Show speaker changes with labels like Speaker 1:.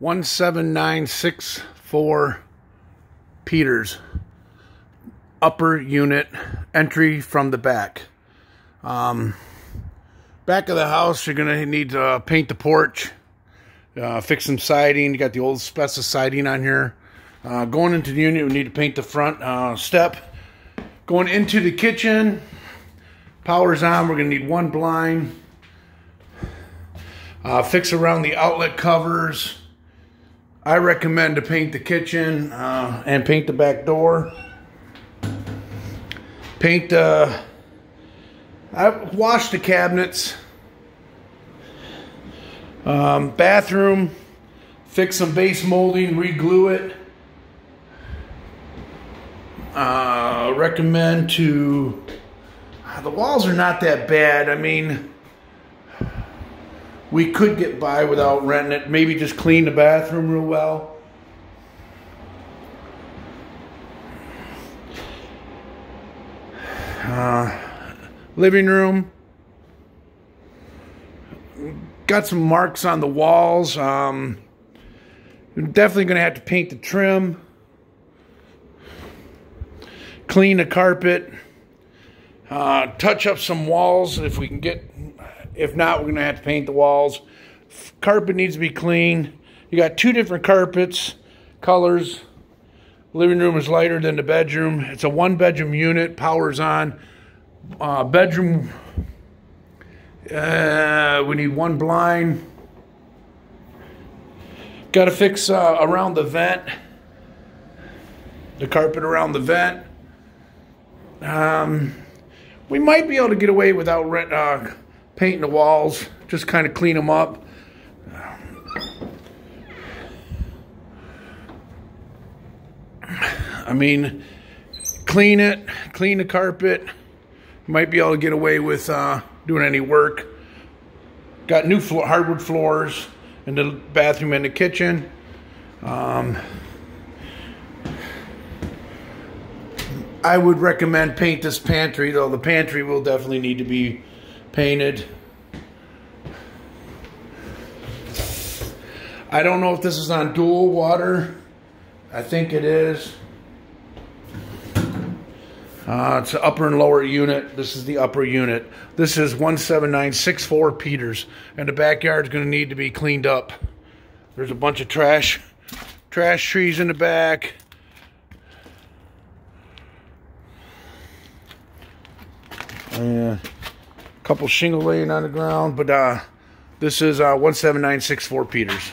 Speaker 1: 17964 Peters. Upper unit, entry from the back. Um, back of the house, you're going to need to paint the porch, uh, fix some siding. You got the old asbestos siding on here. Uh, going into the unit, we need to paint the front uh, step. Going into the kitchen, power's on. We're going to need one blind. Uh, fix around the outlet covers. I recommend to paint the kitchen uh, and paint the back door. Paint, uh, I wash the cabinets. Um, bathroom, fix some base molding, re-glue it. Uh, recommend to, the walls are not that bad. I mean, we could get by without renting it. Maybe just clean the bathroom real well. Uh, living room. Got some marks on the walls. Um, definitely going to have to paint the trim. Clean the carpet. Uh, touch up some walls if we can get if not, we're going to have to paint the walls. Carpet needs to be clean. You got two different carpets, colors. Living room is lighter than the bedroom. It's a one bedroom unit, power's on. Uh, bedroom, uh, we need one blind. Got to fix uh, around the vent, the carpet around the vent. Um, we might be able to get away without rent, uh, painting the walls, just kind of clean them up. I mean, clean it, clean the carpet. Might be able to get away with uh, doing any work. Got new floor, hardwood floors in the bathroom and the kitchen. Um, I would recommend paint this pantry, though the pantry will definitely need to be painted. I don't know if this is on dual water. I think it is. Uh, it's upper and lower unit. This is the upper unit. This is 17964 Peters. And the backyard is going to need to be cleaned up. There's a bunch of trash, trash trees in the back. Yeah couple shingle laying on the ground, but uh, this is uh, 17964 Peters.